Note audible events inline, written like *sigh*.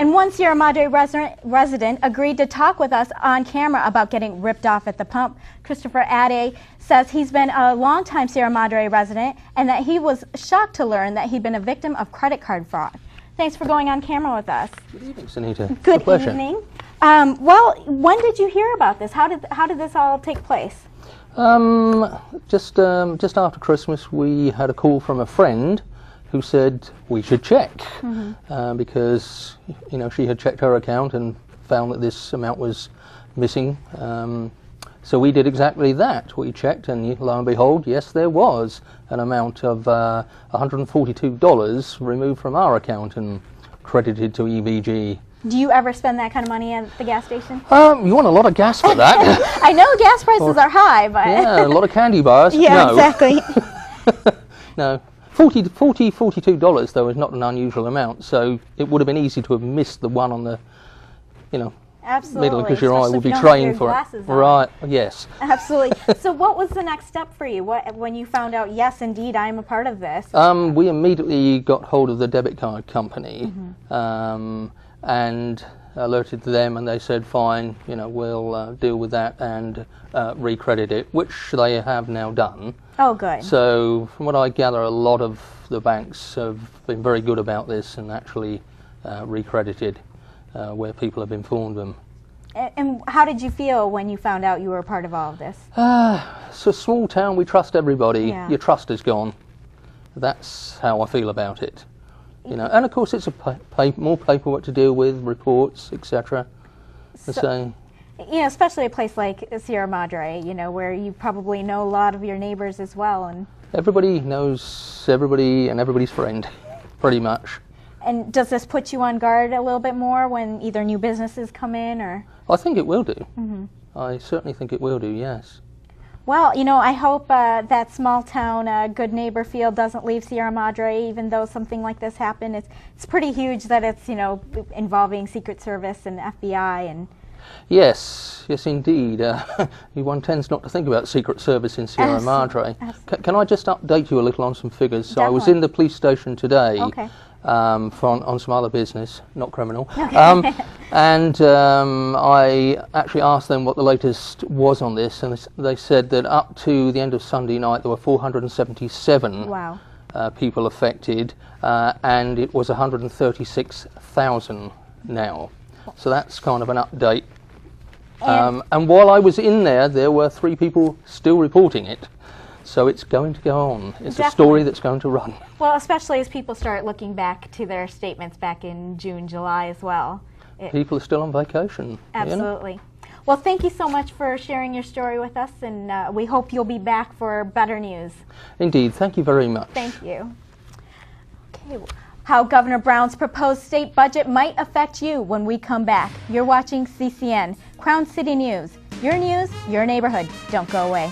And one Sierra Madre resident, resident agreed to talk with us on camera about getting ripped off at the pump. Christopher Adde says he's been a longtime Sierra Madre resident and that he was shocked to learn that he'd been a victim of credit card fraud. Thanks for going on camera with us. Good evening, Sehnita. Good evening. Um, well, when did you hear about this? How did how did this all take place? Um, just um, just after Christmas, we had a call from a friend who said we should check Mm-hmm. uh, because you know she had checked her account and found that this amount was missing. Um, so we did exactly that. We checked, and lo and behold, yes, there was an amount of uh, $142 removed from our account and credited to EVG. Do you ever spend that kind of money at the gas station? Um, you want a lot of gas for that? *laughs* I know gas prices are high, but yeah, a lot of candy bars. *laughs* Yeah, no. exactly. *laughs* No. 40, 40 $42 though is not an unusual amount, so it would have been easy to have missed the one on the, you know, Absolutely. middle because your eye especially will if be you don't have trained for it. glasses on. Right, yes. *laughs* Absolutely. *laughs* so, what was the next step for you? What when you found out? Yes, indeed, I am a part of this. Um, we immediately got hold of the debit card company Mm-hmm. um, and alerted to them, and they said, "Fine, you know, we'll uh, deal with that and uh, recredit it," which they have now done. oh, good. So, from what I gather, a lot of the banks have been very good about this and actually uh, recredited uh, where people have informed them. And how did you feel when you found out you were a part of all of this? Uh, *sighs* it's a small town, we trust everybody. Yeah. Your trust is gone. That's how I feel about it. You know, and of course it's a pa- pa- more paperwork to deal with, reports, etc. So- So, You know, especially a place like Sierra Madre, you know, where you probably know a lot of your neighbors as well, and everybody knows everybody and everybody's friend, *laughs* pretty much. and does this put you on guard a little bit more when either new businesses come in or? I think it will do. Mm-hmm. I certainly think it will do. Yes. Well, you know, I hope uh, that small town uh, good neighbor feel doesn't leave Sierra Madre, even though something like this happened. It's it's pretty huge that it's you know involving Secret Service and FBI and Yes, yes, indeed. Uh, *laughs* one tends not to think about Secret Service in Sierra Abso- Madre. can I just update you a little on some figures? So I was in the police station today Okay. Um, for on, on some other business, not criminal. *laughs* Um, *laughs* and um, I actually asked them what the latest was on this, and they they said that up to the end of Sunday night there were 477 wow. uh, people affected, uh, and it was 136,000 now. So that's kind of an update. Um, and while I was in there, there were three people still reporting it. So it's going to go on. It's a story that's going to run. Well, especially as people start looking back to their statements back in June, July as well. It- People are still on vacation. you know? absolutely. Well, thank you so much for sharing your story with us, and uh, we hope you'll be back for better news. Indeed. Thank you very much. Thank you. Okay. How Governor Brown's proposed state budget might affect you when we come back. You're watching CCN, Crown City News. Your news, your neighborhood. Don't go away.